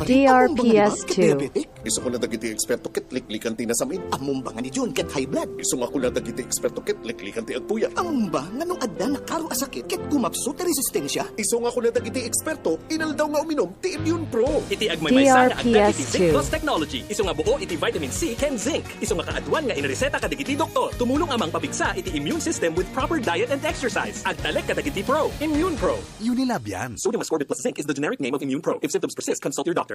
DRPS2. Iso ko na dagiti eksperto ket liklikan ti nasamid. Among nga ni John ket high blood? Iso nga ko na dagiti eksperto ket liklikan ti agpuya. Among ba nga nung adda nakaro asakit ket gumapso ti resistensya? Iso nga ko na dagiti eksperto inaldaw nga uminom ti Immune Pro. Iti agmay may sana agdan iti Zinc Plus Technology. Iso nga buo iti vitamin C ken zinc. Iso nga kaadwan nga inireseta kadagiti doktor. Tumulong amang pabigsa iti immune system with proper diet and exercise. Agdalek kadagiti Pro. Immune Pro. Unilab yan. Sodium ascorbate plus zinc is the generic name of Immune Pro. If symptoms persist, consult your doctor.